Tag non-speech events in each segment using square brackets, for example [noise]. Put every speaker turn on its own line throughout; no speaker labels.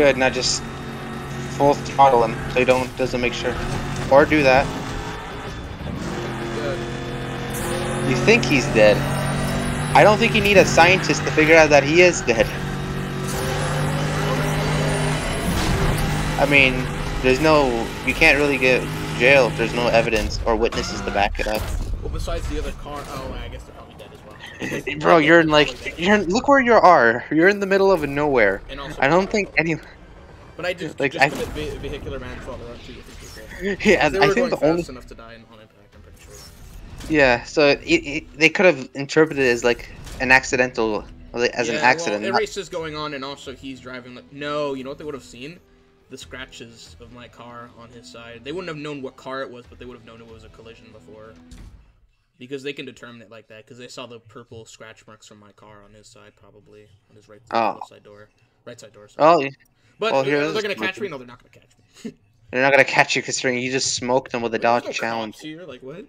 Good, I just full throttle him so he don't doesn't make sure. Or do that. You think he's dead. I don't think you need a scientist to figure out that he is dead. I mean, there's no you can't really get jailed. If there's no evidence or witnesses to back it up.
Well, besides the other car, oh, I guess they're probably dead as well. [laughs]
Bro, you're in like you're in, look where you are. You're in the middle of nowhere.
And also,
I don't think any
But I just
like,
just
I-
ve- vehicular manslaughter on two different people.
yeah,
They
I
were
think the only
enough to die on on impact. I'm pretty sure.
yeah. So it, it, they could have interpreted it as like an accidental as an
Yeah,
accident.
Well,
not-
race is going on, and also he's driving. Like, no, you know what they would have seen? The scratches of my car on his side. They wouldn't have known what car it was, but they would have known it was a collision before. Because they can determine it like that, because they saw the purple scratch marks from my car on his side, probably on his right
Oh.
left side door, right side door. Sorry.
oh,
but
well, here's
they're gonna catch me. No, they're not gonna catch me. [laughs]
they're not gonna catch you considering you just smoked them with a Dodge
no Challenger. Here, like what?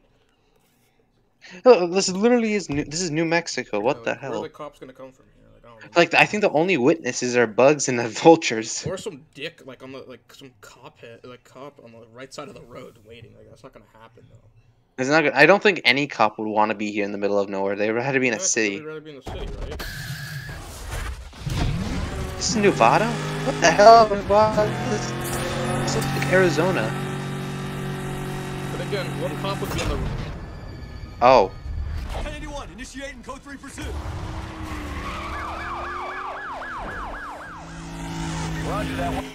Oh, this literally is new. This is New Mexico. What
Uh,
the
Where
hell?
are the cops gonna come from here? Like, I.
Like I think the only witnesses are bugs and the [laughs] vultures.
Or some dick, like on the like some cop head, like cop on the right side of the road waiting. Like that's not gonna happen though.
It's not. Gonna, I don't think any cop would want to be here in the middle of nowhere. They had to be in a
Yeah, I'd
city.
rather be in the city, right?
This is Nevada. What the hell, Nevada? This, this looks like Arizona.
But again, what cop would be on the
Oh,
1081, initiating code 3 pursuit. Roger that one.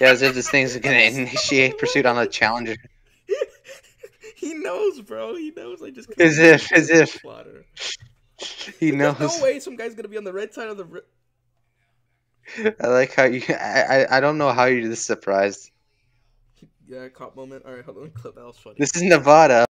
yeah. As if this thing's gonna initiate pursuit on a Challenger.
He knows, bro. He knows. I just
As if, as if
Slaughter.
he
There's
knows.
no way some guy's gonna be on the red side of the. ri-
I like how you. I, I I don't know how you're this surprised.
Yeah, cop moment. All right, hold on. Clip. That was funny.
This is Nevada.